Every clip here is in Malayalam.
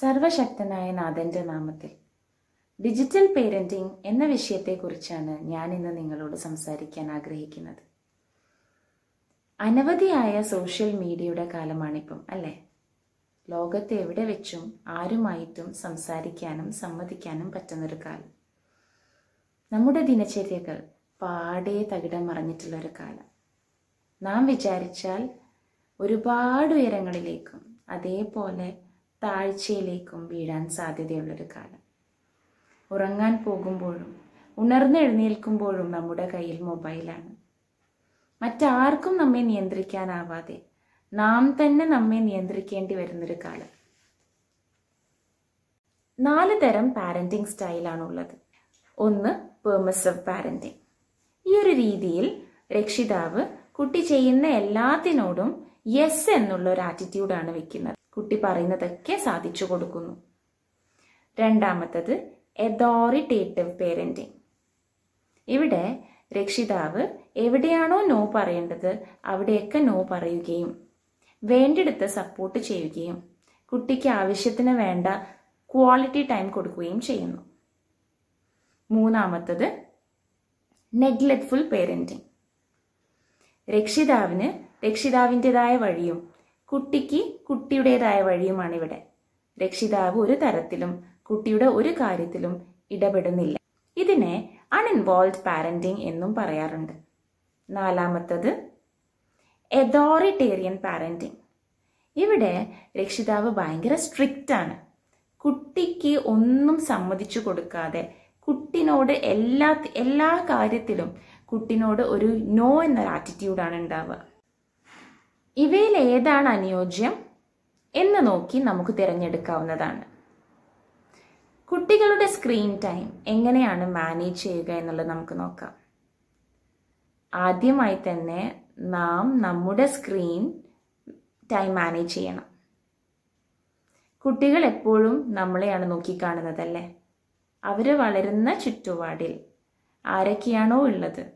സർവശക്തനായ നാഥന്റെ നാമത്തിൽ. ഡിജിറ്റൽ പേരന്റിംഗ് എന്ന വിഷയത്തെക്കുറിച്ചാണ് ഞാൻ ഇന്ന് നിങ്ങളോട് സംസാരിക്കാൻ ആഗ്രഹിക്കുന്നത്. അനവധിയായ സോഷ്യൽ മീഡിയയുടെ കാലമാണിപ്പം അല്ലേ? ലോകത്ത് എവിടെ വെച്ചും ആരുമായിട്ടും സംസാരിക്കാനും സമ്മതിക്കാനും പറ്റുന്നൊരു കാലം. നമ്മുടെ ദിനചര്യകൾ പാടെ തകിടം മറിഞ്ഞിട്ടുള്ളൊരു കാലം. നാം വിചാരിച്ചാൽ ഒരുപാട് ഉയരങ്ങളിലേക്കും അതേപോലെ താഴ്ചയിലേക്കും വീഴാൻ സാധ്യതയുള്ളൊരു കാലം. ഉറങ്ങാൻ പോകുമ്പോഴും ഉണർന്നെഴുന്നേൽക്കുമ്പോഴും നമ്മുടെ കയ്യിൽ മൊബൈലാണ്. മറ്റാർക്കും നമ്മെ നിയന്ത്രിക്കാനാവാതെ നാം തന്നെ നമ്മെ നിയന്ത്രിക്കേണ്ടി വരുന്നൊരു കാലം. നാല് തരം പാരന്റിംഗ് സ്റ്റൈലാണുള്ളത്. ഒന്ന് പേർമസവ് പാരന്റിംഗ് ഈ ഒരു രീതിയിൽ രക്ഷിതാവ് കുട്ടി ചെയ്യുന്ന എല്ലാത്തിനോടും യെസ് എന്നുള്ള ഒരു ആറ്റിറ്റ്യൂഡാണ് വെക്കുന്നത്. കുട്ടി പറയുന്നതൊക്കെ സാധിച്ചു കൊടുക്കുന്നു. രണ്ടാമത്തത് എതോറിറ്റേറ്റീവ് പേരന്റിങ് ഇവിടെ രക്ഷിതാവ് എവിടെയാണോ നോ പറയേണ്ടത് അവിടെയൊക്കെ നോ പറയുകയും വേണ്ടിടത്ത് സപ്പോർട്ട് ചെയ്യുകയും കുട്ടിക്ക് ആവശ്യത്തിന് വേണ്ട ക്വാളിറ്റി ടൈം കൊടുക്കുകയും ചെയ്യുന്നു. മൂന്നാമത്തത് നെഗ്ലറ്റ്ഫുൾ പേരന്റിങ് രക്ഷിതാവിന് രക്ഷിതാവിന്റെതായ വഴിയും കുട്ടിക്ക് കുട്ടിയുടേതായ വഴിയുമാണ് ഇവിടെ രക്ഷിതാവ് ഒരു തരത്തിലും കുട്ടിയുടെ ഒരു കാര്യത്തിലും ഇടപെടുന്നില്ല. ഇതിനെ അൺഇൻവോൾവ് പാരന്റിംഗ് എന്നും പറയാറുണ്ട്. നാലാമത്തത് എതോറിറ്റേറിയൻ പാരന്റിംഗ് ഇവിടെ രക്ഷിതാവ് ഭയങ്കര സ്ട്രിക്റ്റ് ആണ്. കുട്ടിക്ക് ഒന്നും സമ്മതിച്ചു കൊടുക്കാതെ കുട്ടിനോട് എല്ലാ എല്ലാ കാര്യത്തിലും കുട്ടിനോട് ഒരു നോ എന്നൊരു ആറ്റിറ്റ്യൂഡാണ് ഉണ്ടാവുക. ഇവയിൽ ഏതാണ് അനുയോജ്യം എന്ന് നോക്കി നമുക്ക് തിരഞ്ഞെടുക്കാവുന്നതാണ്. കുട്ടികളുടെ സ്ക്രീൻ ടൈം എങ്ങനെയാണ് മാനേജ് ചെയ്യുക എന്നുള്ളത് നമുക്ക് നോക്കാം. ആദ്യമായി തന്നെ നാം നമ്മുടെ സ്ക്രീൻ ടൈം മാനേജ് ചെയ്യണം. കുട്ടികൾ എപ്പോഴും നമ്മളെയാണ് നോക്കിക്കാണുന്നതല്ലേ? അവർ വളരുന്ന ചുറ്റുപാടിൽ ആരൊക്കെയാണോ ഉള്ളത്?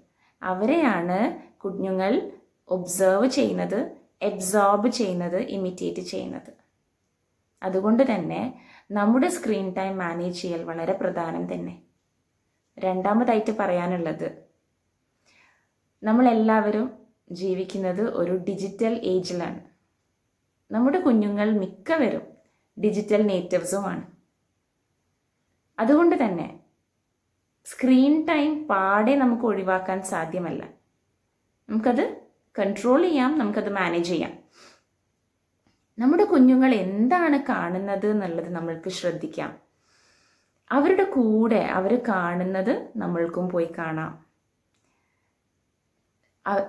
അവരെയാണ് കുഞ്ഞുങ്ങൾ ഒബ്സേർവ് ചെയ്യുന്നത് എബ്സോർബ് ചെയ്യുന്നത് ഇമിറ്റേറ്റ് ചെയ്യുന്നത്. അതുകൊണ്ട് തന്നെ നമ്മുടെ സ്ക്രീൻ ടൈം മാനേജ് ചെയ്യൽ വളരെ പ്രധാനം തന്നെ. രണ്ടാമതായിട്ട് പറയാനുള്ളത് നമ്മളെല്ലാവരും ജീവിക്കുന്നത് ഒരു ഡിജിറ്റൽ ഏജിലാണ് നമ്മുടെ കുഞ്ഞുങ്ങൾ മിക്കവരും ഡിജിറ്റൽ നേറ്റീവ്സുമാണ് അതുകൊണ്ട് തന്നെ സ്ക്രീൻ ടൈം പാടെ നമുക്ക് ഒഴിവാക്കാൻ സാധ്യമല്ല. നമുക്കത് കൺട്രോൾ ചെയ്യാം നമുക്കത് മാനേജ് ചെയ്യാം. നമ്മുടെ കുഞ്ഞുങ്ങൾ എന്താണ് കാണുന്നത് എന്നുള്ളത് നമ്മൾക്ക് ശ്രദ്ധിക്കാം. അവരുടെ കൂടെ അവർ കാണുന്നത് നമ്മൾക്കും പോയി കാണാം.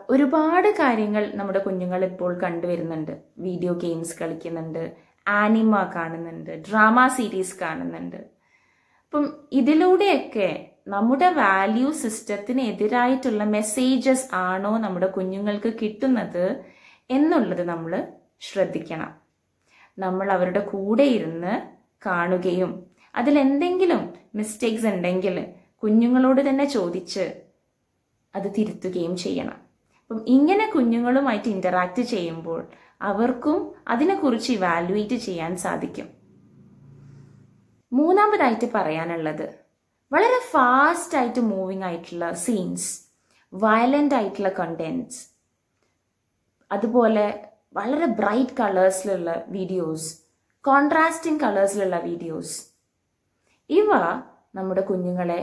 ഒരുപാട് കാര്യങ്ങൾ നമ്മുടെ കുഞ്ഞുങ്ങൾ ഇപ്പോൾ കണ്ടുവരുന്നുണ്ട്. വീഡിയോ ഗെയിംസ് കളിക്കുന്നുണ്ട് ആനിമ കാണുന്നുണ്ട് ഡ്രാമ സീരീസ് കാണുന്നുണ്ട്. അപ്പം ഇതിലൂടെയൊക്കെ നമ്മുടെ വാല്യൂ സിസ്റ്റത്തിന് എതിരായിട്ടുള്ള മെസ്സേജസ് ആണോ നമ്മുടെ കുഞ്ഞുങ്ങൾക്ക് കിട്ടുന്നത് എന്നുള്ളത് നമ്മൾ ശ്രദ്ധിക്കണം. നമ്മൾ അവരുടെ കൂടെ ഇരുന്ന് കാണുകയും അതിലെന്തെങ്കിലും മിസ്റ്റേക്സ് ഉണ്ടെങ്കിൽ കുഞ്ഞുങ്ങളോട് തന്നെ ചോദിച്ച് അത് തിരുത്തുകയും ചെയ്യണം. അപ്പം ഇങ്ങനെ കുഞ്ഞുങ്ങളുമായിട്ട് ഇന്ററാക്ട് ചെയ്യുമ്പോൾ അവർക്കും അതിനെക്കുറിച്ച് ഇവാലുവേറ്റ് ചെയ്യാൻ സാധിക്കും. മൂന്നാമതായിട്ട് പറയാനുള്ളത് വളരെ ഫാസ്റ്റ് ആയിട്ട് മൂവിങ് ആയിട്ടുള്ള സീൻസ് വയലന്റ് ആയിട്ടുള്ള കണ്ടന്റ്സ് അതുപോലെ വളരെ ബ്രൈറ്റ് കളേഴ്സിലുള്ള വീഡിയോസ് കോൺട്രാസ്റ്റിംഗ് കളേഴ്സിലുള്ള വീഡിയോസ് ഇവ നമ്മുടെ കുഞ്ഞുങ്ങളെ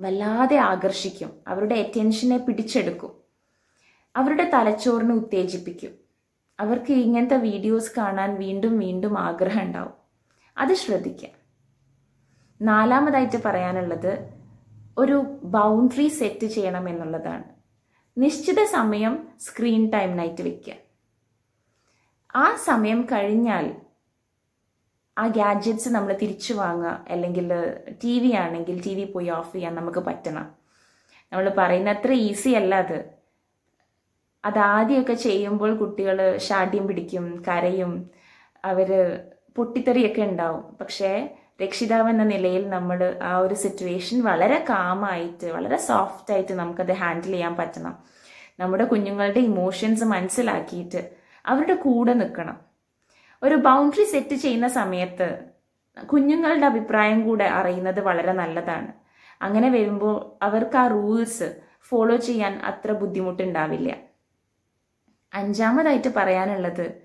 വല്ലാതെ ആകർഷിക്കും. അവരുടെ അറ്റൻഷനെ പിടിച്ചെടുക്കും. അവരുടെ തലച്ചോറിനെ ഉത്തേജിപ്പിക്കും. അവർക്ക് ഇങ്ങനത്തെ വീഡിയോസ് കാണാൻ വീണ്ടും വീണ്ടും ആഗ്രഹം ഉണ്ടാവും. അത് ശ്രദ്ധിക്കുക. നാലാമതായിട്ട് പറയാനുള്ളത് ഒരു ബൗണ്ടറി സെറ്റ് ചെയ്യണം എന്നുള്ളതാണ്. നിശ്ചിത സമയം സ്ക്രീൻ ടൈമിനായിട്ട് വെക്കുക. ആ സമയം കഴിഞ്ഞാൽ ആ ഗാഡ്ജറ്റ്സ് നമ്മൾ തിരിച്ചു വാങ്ങുക അല്ലെങ്കിൽ ടി വി ആണെങ്കിൽ ടി വി പോയി ഓഫ് ചെയ്യാൻ നമുക്ക് പറ്റണം. നമ്മൾ പറയുന്ന അത്ര ഈസി അല്ല അത്. അതാദ്യമൊക്കെ ചെയ്യുമ്പോൾ കുട്ടികൾ ഷാഠ്യം പിടിക്കും കരയും അവർ പൊട്ടിത്തെറിയൊക്കെ ഉണ്ടാവും. പക്ഷേ രക്ഷിതാവ് എന്ന നിലയിൽ നമ്മൾ ആ ഒരു സിറ്റുവേഷൻ വളരെ കാമായിട്ട് വളരെ സോഫ്റ്റ് ആയിട്ട് നമുക്കത് ഹാൻഡിൽ ചെയ്യാൻ പറ്റണം. നമ്മുടെ കുഞ്ഞുങ്ങളുടെ ഇമോഷൻസ് മനസ്സിലാക്കിയിട്ട് അവരുടെ കൂടെ നിൽക്കണം. ഒരു ബൗണ്ടറി സെറ്റ് ചെയ്യുന്ന സമയത്ത് കുഞ്ഞുങ്ങളുടെ അഭിപ്രായം കൂടെ അറിയുന്നത് വളരെ നല്ലതാണ്. അങ്ങനെ വരുമ്പോൾ അവർക്ക് ആ റൂൾസ് ഫോളോ ചെയ്യാൻ അത്ര ബുദ്ധിമുട്ടുണ്ടാവില്ല. അഞ്ചാമതായിട്ട് പറയാനുള്ളത്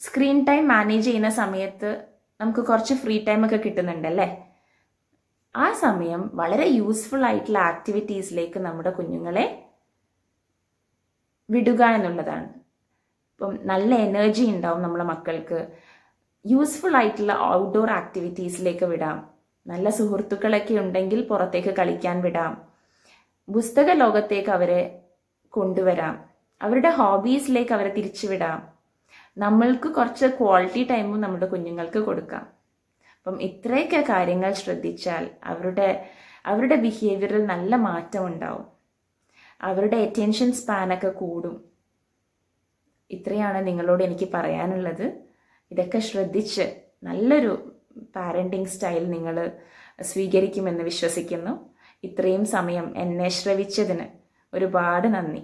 സ്ക്രീൻ ടൈം മാനേജ് ചെയ്യുന്ന സമയത്ത് നമുക്ക് കുറച്ച് ഫ്രീ ടൈം ഒക്കെ കിട്ടുന്നുണ്ടല്ലേ? ആ സമയം വളരെ യൂസ്ഫുൾ ആയിട്ടുള്ള ആക്ടിവിറ്റീസിലേക്ക് നമ്മുടെ കുഞ്ഞുങ്ങളെ വിടുക എന്നുള്ളതാണ്. ഇപ്പം നല്ല എനർജി ഉണ്ടാവും നമ്മുടെ മക്കൾക്ക്. യൂസ്ഫുൾ ആയിട്ടുള്ള ഔട്ട്ഡോർ ആക്ടിവിറ്റീസിലേക്ക് വിടാം. നല്ല സുഹൃത്തുക്കളൊക്കെ ഉണ്ടെങ്കിൽ പുറത്തേക്ക് കളിക്കാൻ വിടാം. പുസ്തക ലോകത്തേക്ക് അവരെ കൊണ്ടുവരാം. അവരുടെ ഹോബീസിലേക്ക് അവരെ തിരിച്ചുവിടാം നമ്മൾക്ക് കുറച്ച് ക്വാളിറ്റി ടൈമും നമ്മുടെ കുഞ്ഞുങ്ങൾക്ക് കൊടുക്കാം. അപ്പം ഇത്രയൊക്കെ കാര്യങ്ങൾ ശ്രദ്ധിച്ചാൽ അവരുടെ അവരുടെ ബിഹേവിയറിൽ നല്ല മാറ്റം ഉണ്ടാവും. അവരുടെ അറ്റൻഷൻ സ്പാനൊക്കെ കൂടും. ഇത്രയാണ് നിങ്ങളോട് എനിക്ക് പറയാനുള്ളത്. ഇതൊക്കെ ശ്രദ്ധിച്ച് നല്ലൊരു പാരന്റിങ് സ്റ്റൈൽ നിങ്ങൾ സ്വീകരിക്കുമെന്ന് വിശ്വസിക്കുന്നു. ഇത്രയും സമയം എന്നെ ശ്രവിച്ചതിന് ഒരുപാട് നന്ദി.